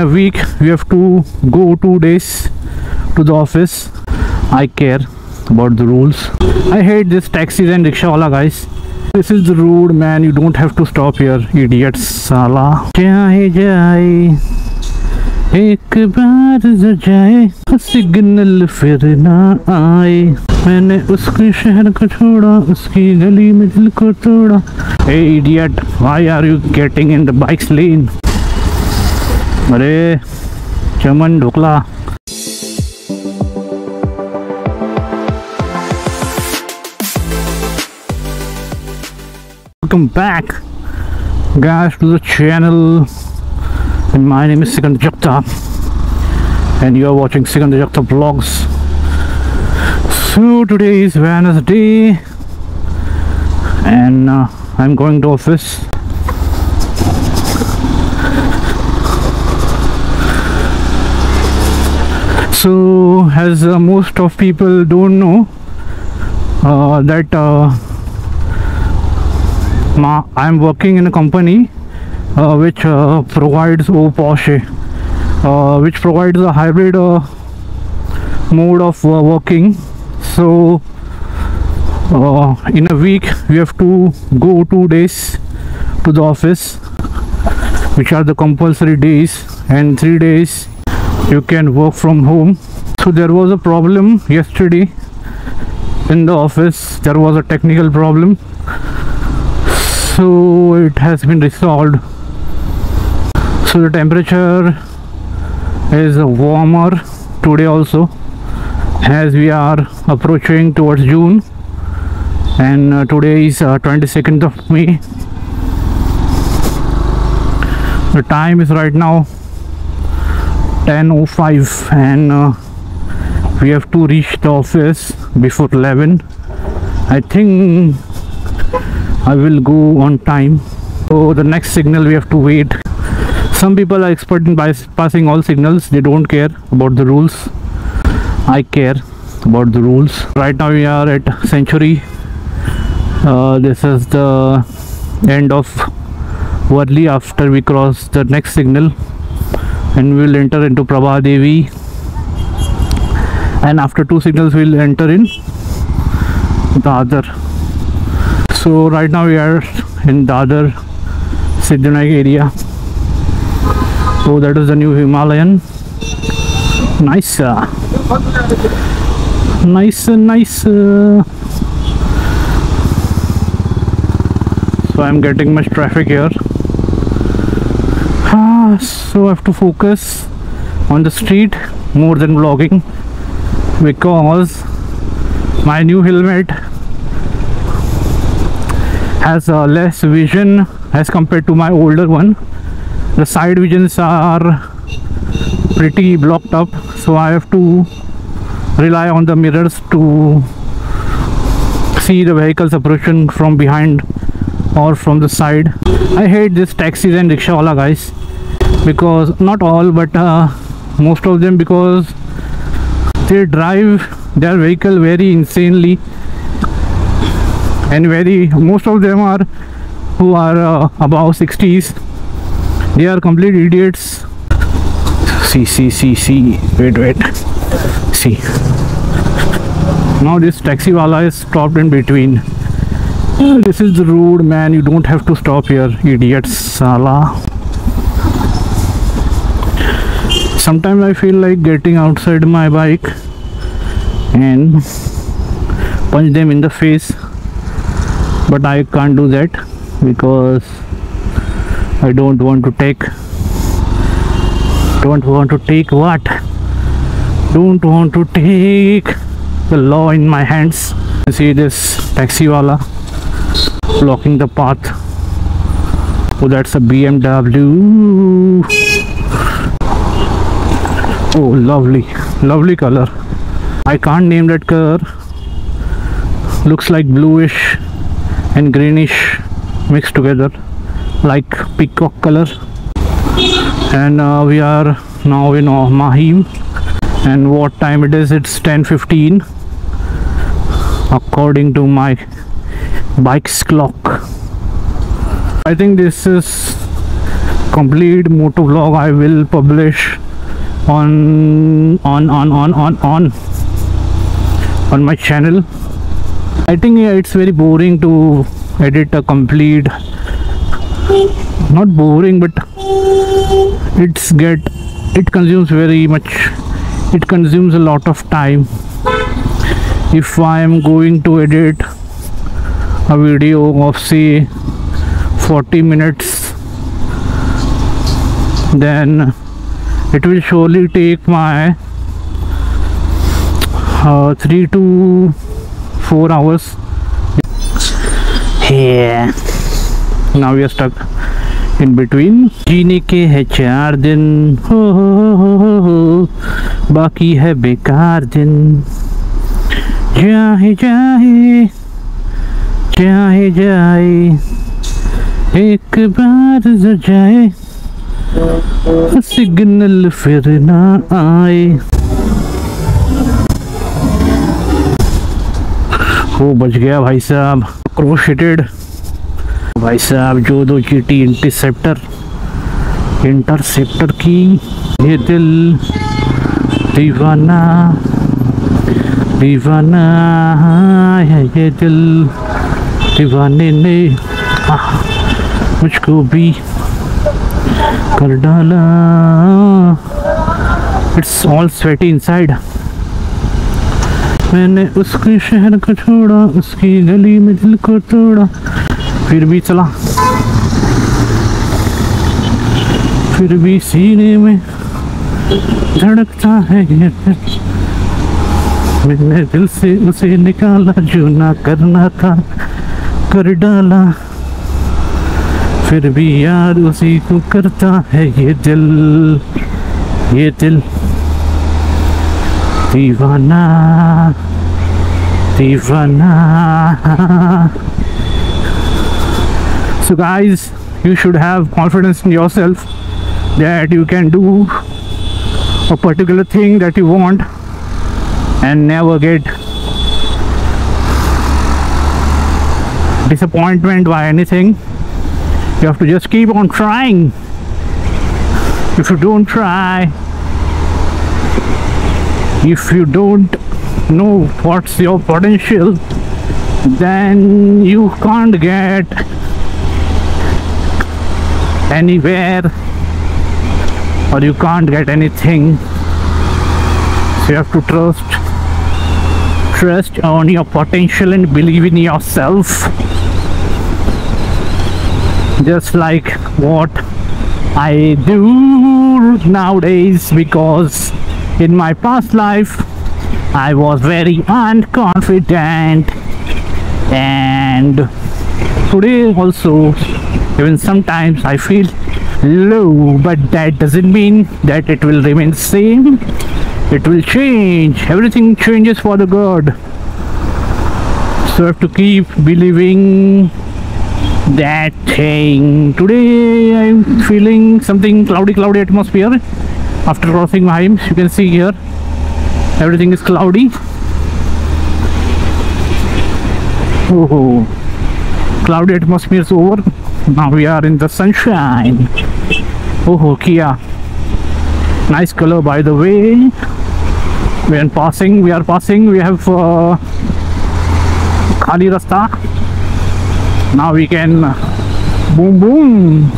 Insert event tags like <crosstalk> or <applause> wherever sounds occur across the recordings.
a week we have to go two days to the office i care about the rules i hate this taxis and rickshaw guys this is rude man you don't have to stop here idiots sala jaye jaye एक बार जो जाए signal फिर ना आए मैंने उसके शहर को छोड़ा उसकी गली में दिल को तोड़ा hey idiot why are you getting in the bikes lane अरे चमन ढोकला welcome back guys to the channel. And my name is Sikander Jagtap and you are watching Sikander Jagtap vlogs. So today is Wednesday. And uh, I'm going to office. So as uh, most of people don't know uh, that uh, I'm working in a company uh, which uh, provides oh, Porsche uh, which provides a hybrid mode of working. So in a week we have to go two days to the office which are the compulsory days and three days you can work from home. So there was a problem yesterday in the office. There was a technical problem. So it has been resolved. So the temperature is warmer today also as we are approaching towards June. And uh, today is uh, 22nd of May. The time is right now 10.05 and uh, we have to reach the office before 11 I think I will go on time. So the next signal we have to wait. Some people are expert in bypassing all signals. They don't care about the rules. I care about the rules. Right now we are at Century. Uh, this is the end of Worli after we cross the next signal and we will enter into Prabha Devi and after two signals we'll enter in other so right now we are in the other Siddhivinayak area. So that is the new Himalayan. Nice uh, nice nice uh. so I'm getting much traffic here so I have to focus on the street more than vlogging because my new helmet has uh, less vision as compared to my older one. The side visions are pretty blocked up so I have to rely on the mirrors to see the vehicles approaching from behind or from the side. I hate this taxis and rickshaw guys because not all but uh, most of them because they drive their vehicle very insanely. And very most of them are who are uh, above 60s they are complete idiots. See see see see. Wait wait. See. Now this taxi wala is stopped in between. This is rude man. You don't have to stop here idiots sala sometimes i feel like getting outside my bike and punch them in the face but i can't do that because i don't want to take don't want to take what? Don't want to take the law in my hands. See this taxi wala blocking the path. Oh that's a bmw oh lovely. Lovely color. I can't name that color. Looks like bluish and greenish mixed together like peacock color. And uh, we are now in uh, Mahim. And what time it is? It's 10:15 according to my bike's clock. I think this is complete moto vlog i will publish on on on on on on on my channel. I think it's very boring to edit a complete. Not boring but it's get it consumes very much it consumes a lot of time. If i am going to edit a video of say 40 minutes then it will surely take my three two four hours now you stuck in between जीने के है चार दिन हो हो बाकी है बेकार दिन जाहे जाहे जाहे जाए एक बार जाए सिग्नल फिर ना आए। वो बच गया भाई साहब। क्रोशेटेड भाई साहब जो दो चीटी इंटरसेप्टर इंटरसेप्टर की ये दिल। दीवाना। दीवाना है ये दिल। दीवाने ने आह, मुझको भी। कर डाला। इट्स ऑल स्वेटी इनसाइड मैंने उसके शहर को छोड़ा, उसकी गली में दिल को तोड़ा। फिर भी चला। फिर भी सीने में धड़कता है। मैंने दिल से उसे निकाला, जो ना करना था, कर डाला। फिर भी यार उसी को करता है ये दिल ये दिल दीवाना दीवाना so guys you should have confidence in yourself that you can do a particular thing that you want and never get disappointment by anything you have to just keep on trying. If you don't try if you don't know what's your potential then you can't get anywhere or you can't get anything. So you have to trust trust on your potential and believe in yourself just like what I do nowadays because in my past life I was very unconfident. And today also even sometimes I feel low but that doesn't mean that it will remain same. It will change. Everything changes for the good. So I have to keep believing that thing. Today I'm feeling something cloudy cloudy atmosphere. After crossing Mahims you can see here everything is cloudy. Oh cloudy atmosphere is over. Now we are in the sunshine. Oh kia. Nice color by the way. We are passing we are passing. We have uh, khali rasta now we can uh, boom boom.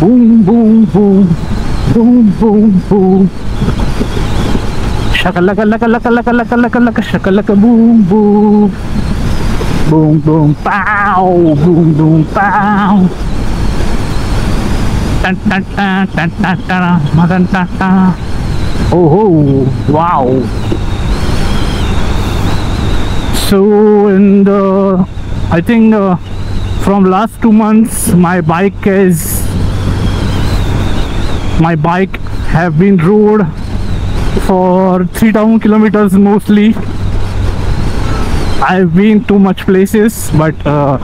Boom boom boom. Boom boom boom. Shakalaka laka laka laka laka laka laka shakalaka boom boom. Boom boom pow. Boom boom pow. Tan tan tan tan tan tan tan tan tan. Oh ho wow. So in the I think uh, from last two months my bike is my bike have been rode for 3000 kilometers mostly. I've been to much places but uh,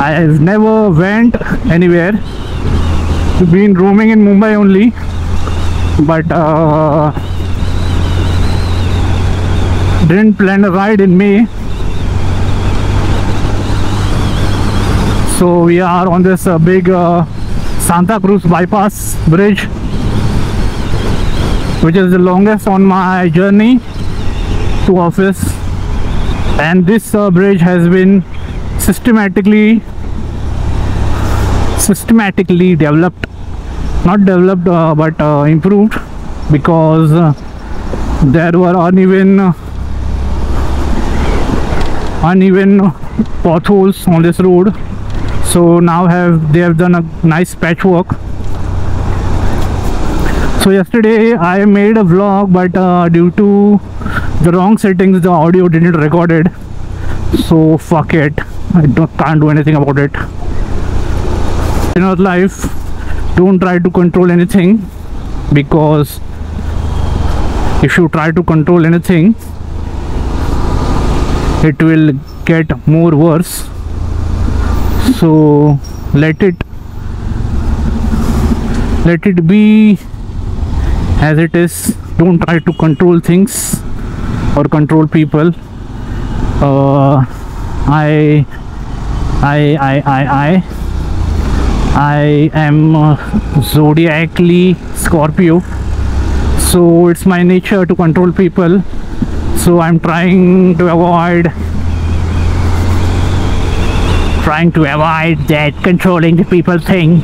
I've never went anywhere. Been roaming in Mumbai only but uh, didn't plan a ride in May So we are on this uh, big uh, Santa Cruz bypass bridge, which is the longest on my journey to office. And this uh, bridge has been systematically systematically developed not developed uh, but uh, improved because uh, there were uneven uneven potholes on this road. So now have they have done a nice patchwork. So yesterday i made a vlog but uh, due to the wrong settings the audio didn't recorded. So fuck it. I can't do anything about it. In our life don't try to control anything because if you try to control anything it will get more worse. So let it let it be as it is. Don't try to control things or control people. Uh, I I I I I I am zodiacally Scorpio. So it's my nature to control people so I'm trying to avoid trying to avoid that controlling the people thing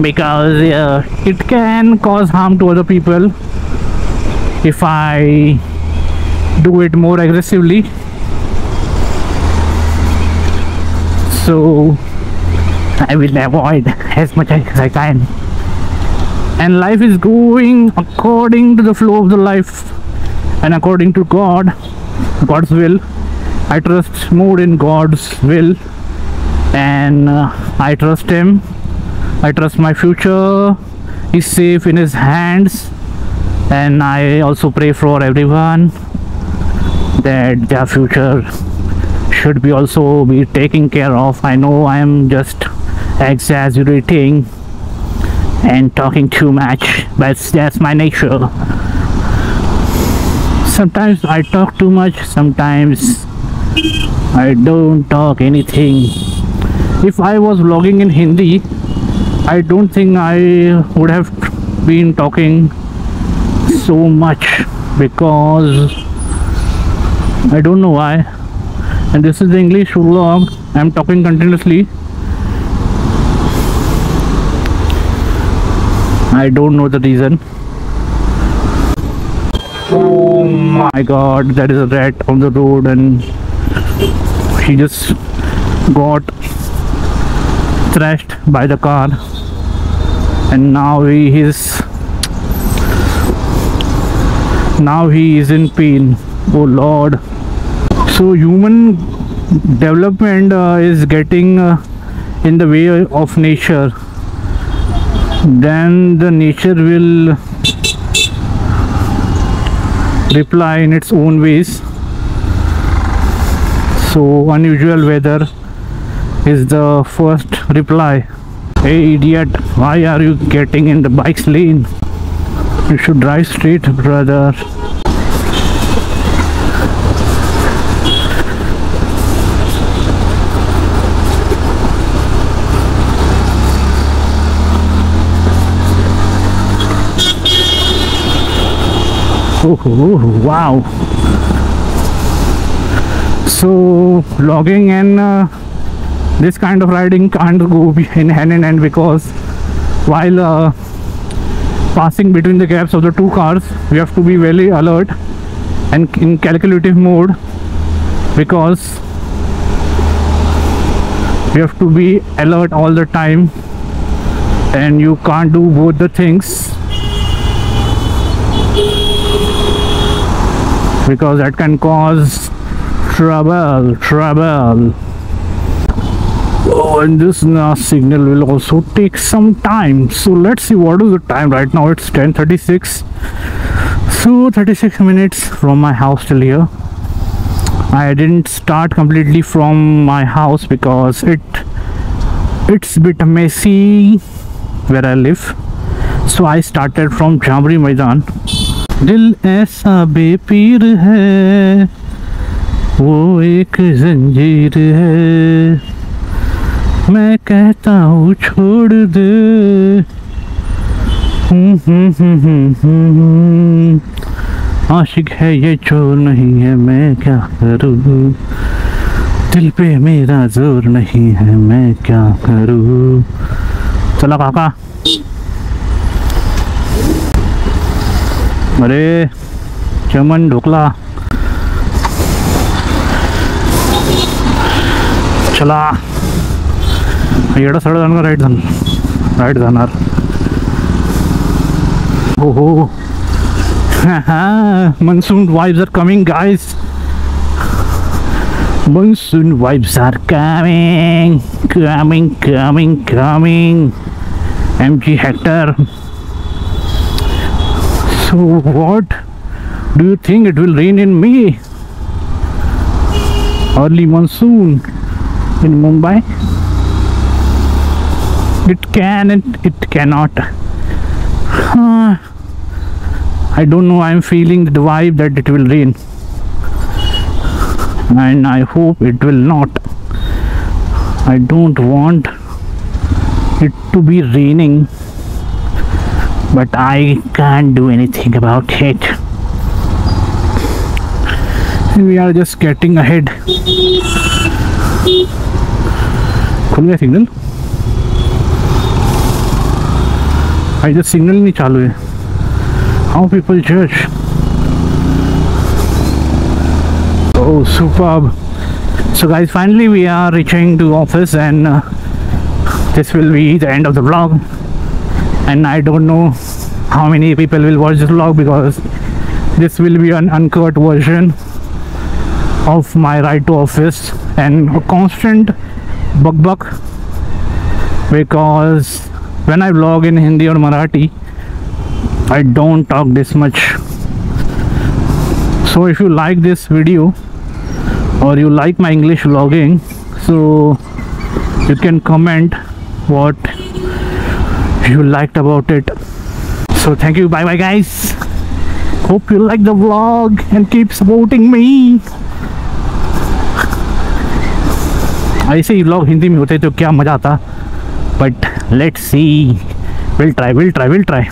because uh, it can cause harm to other people. If I do it more aggressively. So I will avoid as much as I can. And life is going according to the flow of the life and according to God God's will I trust more in God's will. And uh, I trust him. I trust my future is safe in his hands. And I also pray for everyone that their future should be also be taken care of. I know I am just exaggerating and talking too much but that's my nature sometimes I talk too much sometimes I don't talk anything. If I was vlogging in Hindi I don't think I would have been talking so much because I don't know why. And this is the English vlog I'm talking continuously. I don't know the reason. Oh my god, there is a rat on the road and he just got thrashed by the car. And now he is now he is in pain. Oh lord. So human development uh, is getting uh, in the way of nature. Then the nature will reply in its own ways. So unusual weather is the first reply. Hey idiot why are you getting in the bike's lane? You should drive straight brother oh, wow. So vlogging and uh, this kind of riding can't go <laughs> in hand in hand because while uh, passing between the gaps of the two cars we have to be very alert and in calculative mode because you have to be alert all the time and you can't do both the things because that can cause trouble trouble. Oh and this uh, signal will also take some time. So let's see what is the time. Right now it's 10:36 so 36 minutes from my house till here. I didn't start completely from my house because it it's a bit messy where I live. So I started from Jambori Maidan दिल ऐसा बेपीर है वो एक जंजीर है। मैं कहता हूँ छोड़ दे। हम्म, हम्म, हम्म। आशिक है ये चोर नहीं है मैं क्या करूँ? दिल पे मेरा ज़ोर नहीं है मैं क्या करूँ? चला काका अरे, चमन ढोकला। चला। एवढा सरळ जाणार, राईट जाण राईट जाणार. हो are coming guys monsoon vibes are coming coming coming coming M Hector so what do you think it will rain in me early monsoon in mumbai? It can and it cannot. Huh. I don't know. I'm feeling the vibe that it will rain. And I hope it will not. I don't want it to be raining but I can't do anything about it and we are just getting ahead खुल गया signal I just signal नहीं चालू है how people judge oh superb so guys finally we are reaching to office and uh, this will be the end of the vlog and i don't know how many people will watch this vlog because this will be an uncut version of my ride to office and a constant buck buck because when i vlog in hindi or marathi I don't talk this much. So if you like this video or you like my English vlogging so you can comment what you liked about it so thank you bye bye guys hope you like the vlog and keep supporting me ऐसे ही vlog Hindi में होते तो क्या मज़ा आता but let's see will try will try will try